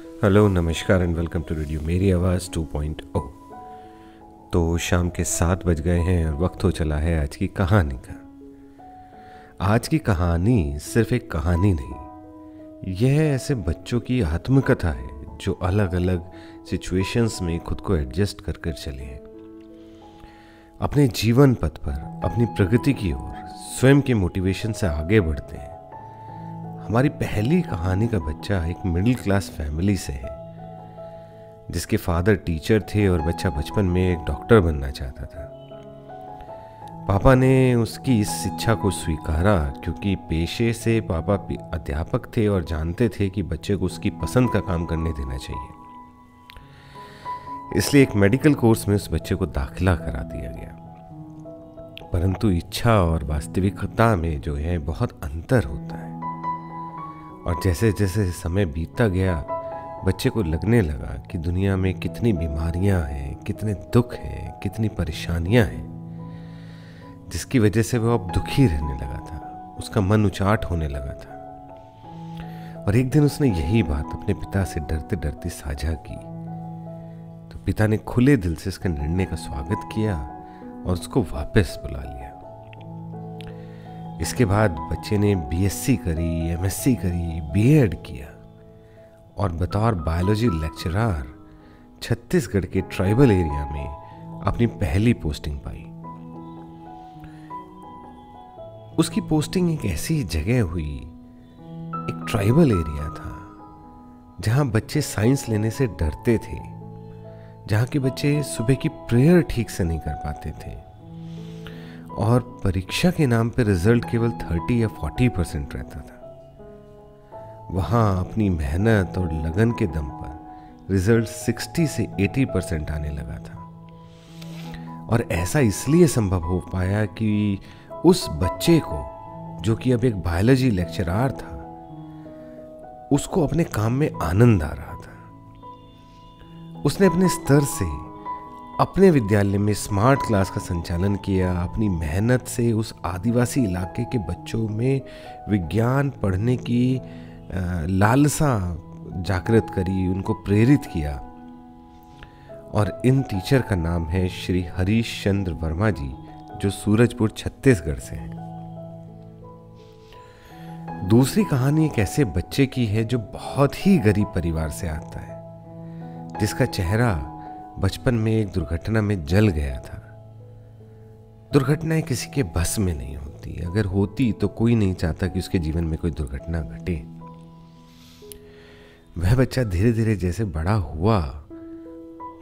Hello नमस्कार and welcome to radio मेरी आवाज़ 2.0 तो शाम के सात बज गए हैं और वक्त हो चला है आज की कहानी का। आज की कहानी सिर्फ़ एक कहानी नहीं, यह ऐसे बच्चों की आत्मकथा है जो अलग अलग सिचुएशंस में खुद को एडजस्ट कर कर चले हैं। अपने जीवन पथ पर, अपनी प्रगति की ओर, स्वयं के मोटिवेशन से आगे बढ़ते हैं। हमारी पहली कहानी का बच्चा एक मिडिल क्लास फैमिली से है, जिसके फादर टीचर थे और बच्चा बचपन में एक डॉक्टर बनना चाहता था। पापा ने उसकी इस शिक्षा को स्वीकारा क्योंकि पेशे से पापा अध्यापक थे और जानते थे कि बच्चे को उसकी पसंद का काम करने देना चाहिए। इसलिए एक मेडिकल कोर्स में उस बच्चे को दाखिला करा दिया गया। परंतु इच्छा और वास्तविकता में जो है, बहुत अंतर होता है। और जैसे जैसे समय बीतता गया, बच्चे को लगने लगा कि दुनिया में कितनी बीमारियाँ हैं, कितने दुख हैं, कितनी परेशानियाँ हैं, जिसकी वजह से वो अब दुखी रहने लगा था, उसका मन उचाट होने लगा था। और एक दिन उसने यही बात अपने पिता से डरते डरते साझा की। तो पिता ने खुले दिल से उसके निर्णय का स्वागत किया और उसको वापस बुला लिया। इसके बाद बच्चे ने बीएससी करी एमएससी करी बीएड किया। और बतौर बायोलॉजी लेक्चरर छत्तीसगढ़ के ट्राइबल एरिया में अपनी पहली पोस्टिंग पाई। उसकी पोस्टिंग एक ऐसी जगह हुई, एक ट्राइबल एरिया था, जहाँ बच्चे साइंस लेने से डरते थे, जहाँ के बच्चे सुबह की प्रेयर ठीक से नहीं कर पाते थे। और परीक्षा के नाम पर रिज़ल्ट केवल थर्टी या फोर्टी परसेंट रहता था। वहाँ अपनी मेहनत और लगन के दम पर रिज़ल्ट सिक्सटी से एटी परसेंट आने लगा था। और ऐसा इसलिए संभव हो पाया कि उस बच्चे को, जो कि अब एक बायोलॉजी लेक्चरार था, उसको अपने काम में आनंद आ रहा था। उसने अपने स्तर से अपने विद्यालय में स्मार्ट क्लास का संचालन किया, अपनी मेहनत से उस आदिवासी इलाके के बच्चों में विज्ञान पढ़ने की लालसा जागृत करी, उनको प्रेरित किया। और इन टीचर का नाम है श्री हरीश चंद्र वर्मा जी, जो सूरजपुर, छत्तीसगढ़ से हैं। दूसरी कहानी एक ऐसे बच्चे की है जो बहुत ही गरीब परिवार से आता है, जिसका चेहरा बचपन में एक दुर्घटना में जल गया था। दुर्घटनाएँ किसी के बस में नहीं होती। अगर होती तो कोई नहीं चाहता कि उसके जीवन में कोई दुर्घटना घटे। वह बच्चा धीरे धीरे जैसे बड़ा हुआ,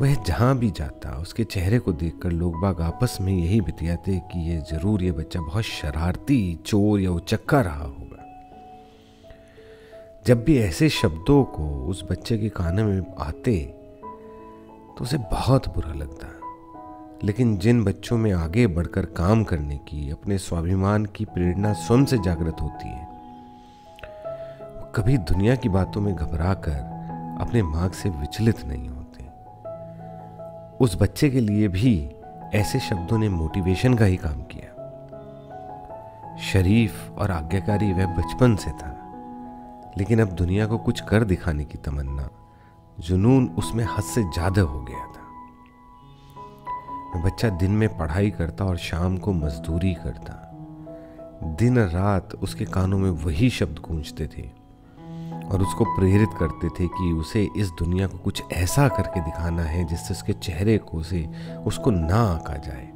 वह जहाँ भी जाता, उसके चेहरे को देखकर लोग बाग आपस में यही बतियाते कि ये ज़रूर ये बच्चा बहुत शरारती, चोर या उचक्का रहा होगा। जब भी ऐसे शब्दों को उस बच्चे के कानों में आते तो उसे बहुत बुरा लगता लेकिन जिन बच्चों में आगे बढ़कर काम करने की, अपने स्वाभिमान की प्रेरणा स्वयं से जागृत होती है, वो कभी दुनिया की बातों में घबरा कर अपने मार्ग से विचलित नहीं होते। उस बच्चे के लिए भी ऐसे शब्दों ने मोटिवेशन का ही काम किया। शरीफ और आज्ञाकारी वह बचपन से था, लेकिन अब दुनिया को कुछ कर दिखाने की तमन्ना जुनून उसमें हद से ज़्यादा हो गया था। बच्चा दिन में पढ़ाई करता और शाम को मजदूरी करता। दिन रात उसके कानों में वही शब्द गूंजते थे और उसको प्रेरित करते थे कि उसे इस दुनिया को कुछ ऐसा करके दिखाना है जिससे उसके चेहरे को से उसको ना आका जाए।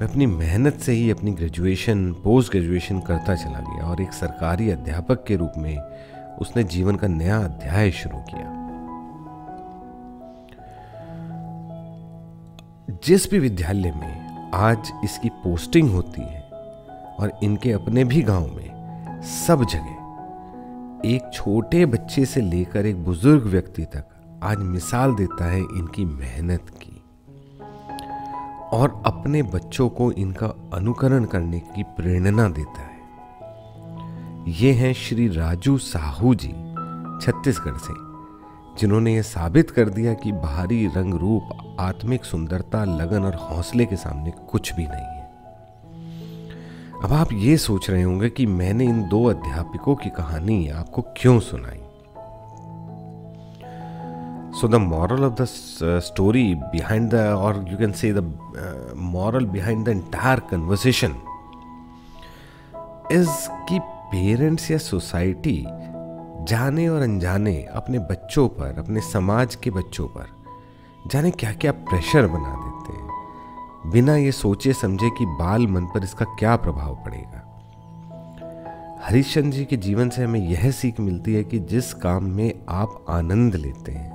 मैं अपनी मेहनत से ही अपनी ग्रेजुएशन पोस्ट ग्रेजुएशन करता चला गया और एक सरकारी अध्यापक के रूप में उसने जीवन का नया अध्याय शुरू किया। जिस भी विद्यालय में आज इसकी पोस्टिंग होती है और इनके अपने भी गाँव में सब जगह एक छोटे बच्चे से लेकर एक बुज़ुर्ग व्यक्ति तक आज मिसाल देता है इनकी मेहनत की और अपने बच्चों को इनका अनुकरण करने की प्रेरणा देता है। ये हैं श्री राजू साहू जी छत्तीसगढ़ से जिन्होंने ये साबित कर दिया कि बाहरी रंग रूप आत्मिक सुंदरता लगन और हौसले के सामने कुछ भी नहीं है। अब आप ये सोच रहे होंगे कि मैंने इन दो अध्यापकों की कहानी आपको क्यों सुनाई? So the moral of the story behind or you can say the uh, moral behind the entire conversation is कि पेरेंट्स या सोसाइटी जाने और अनजाने अपने बच्चों पर, अपने समाज के बच्चों पर जाने क्या क्या प्रेशर बना देते हैं। बिना ये सोचे समझे कि बाल मन पर इसका क्या प्रभाव पड़ेगा। हरिश्चंद्र जी के जीवन से हमें यह सीख मिलती है कि जिस काम में आप आनंद लेते हैं,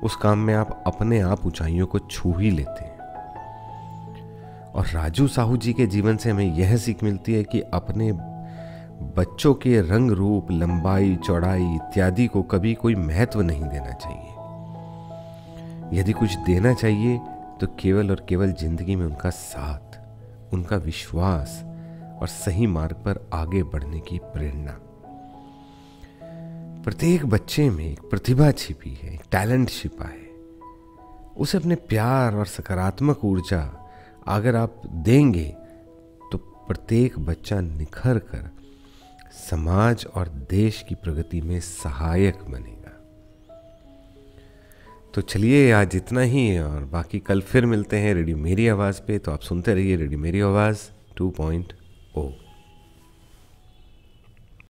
उस काम में आप अपने आप ऊंचाइयों को छू ही लेते हैं। और राजू साहू जी के जीवन से हमें यह सीख मिलती है कि अपने बच्चों के रंग रूप, लंबाई, चौड़ाई इत्यादि को कभी कोई महत्व नहीं देना चाहिए। यदि कुछ देना चाहिए तो केवल और केवल ज़िंदगी में उनका साथ, उनका विश्वास और सही मार्ग पर आगे बढ़ने की प्रेरणा। प्रत्येक बच्चे में एक प्रतिभा छिपी है, एक टैलेंट छिपा है। उसे अपने प्यार और सकारात्मक ऊर्जा अगर आप देंगे तो प्रत्येक बच्चा निखर कर समाज और देश की प्रगति में सहायक बनेगा। तो चलिए आज इतना ही और बाकी कल फिर मिलते हैं रेडियो मेरी आवाज़ पे। तो आप सुनते रहिए रेडियो मेरी आवाज़ 2.0